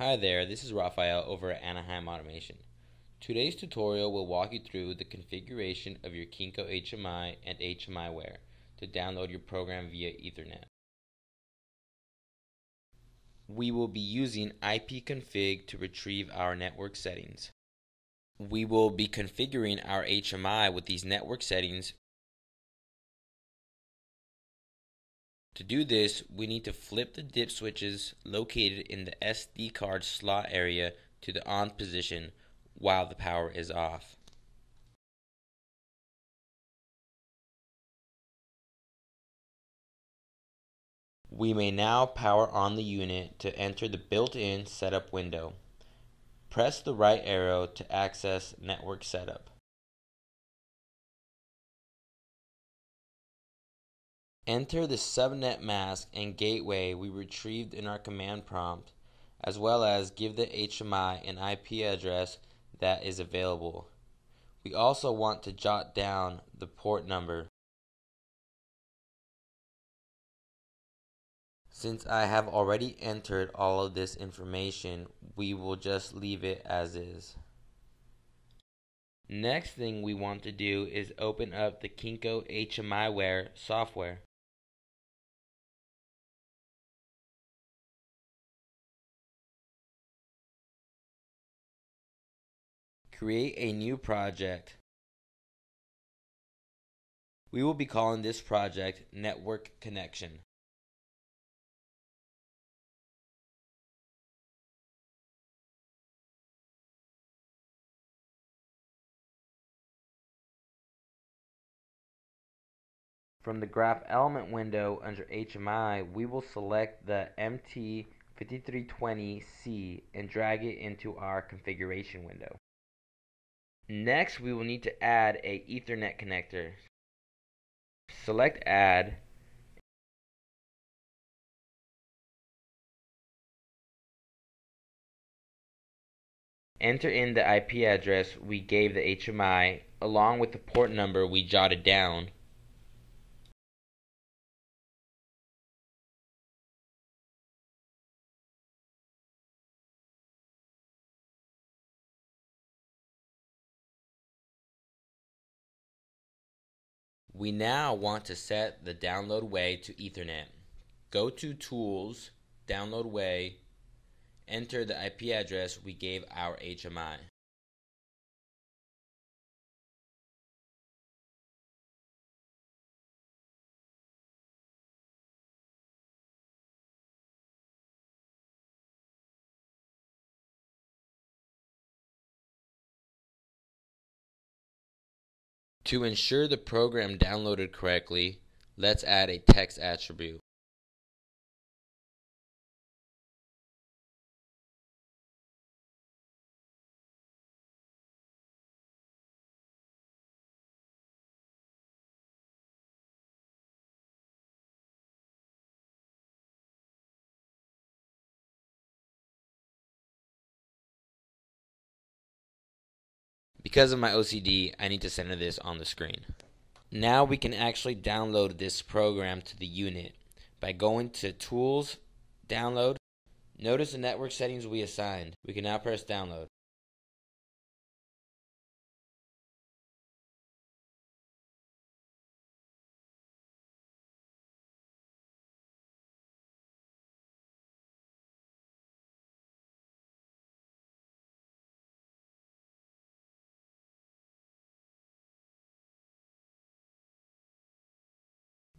Hi there, this is Raphael over at Anaheim Automation. Today's tutorial will walk you through the configuration of your Kinco HMI and HMIware to download your program via Ethernet. We will be using ipconfig to retrieve our network settings. We will be configuring our HMI with these network settings To do this, we need to flip the dip switches located in the SD card slot area to the on position while the power is off. We may now power on the unit to enter the built-in setup window. Press the right arrow to access network setup. Enter the subnet mask and gateway we retrieved in our command prompt, as well as give the HMI an IP address that is available. We also want to jot down the port number. Since I have already entered all of this information, we will just leave it as is. Next thing we want to do is open up the Kinco HMIware software. Create a new project. We will be calling this project Network Connection. From the graph element window under HMI, we will select the MT5320C and drag it into our configuration window. Next, we will need to add a Ethernet connector. Select Add. Enter in the IP address we gave the HMI along with the port number we jotted down. We now want to set the download way to Ethernet. Go to Tools, Download Way, enter the IP address we gave our HMI. To ensure the program downloaded correctly, let's add a text attribute. Because of my OCD, I need to center this on the screen. Now we can actually download this program to the unit by going to Tools, Download. Notice the network settings we assigned. We can now press Download.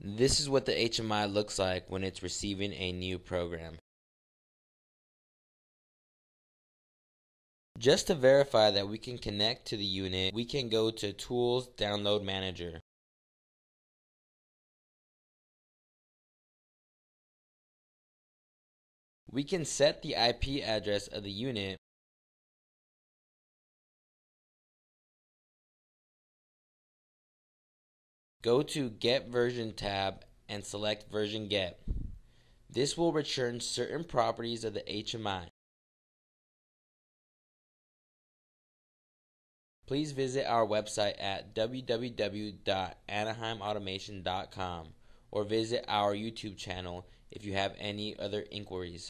This is what the HMI looks like when it's receiving a new program. Just to verify that we can connect to the unit, we can go to Tools Download Manager. We can set the IP address of the unit Go to Get Version tab and select Version Get. This will return certain properties of the HMI. Please visit our website at www.anaheimautomation.com or visit our YouTube channel if you have any other inquiries.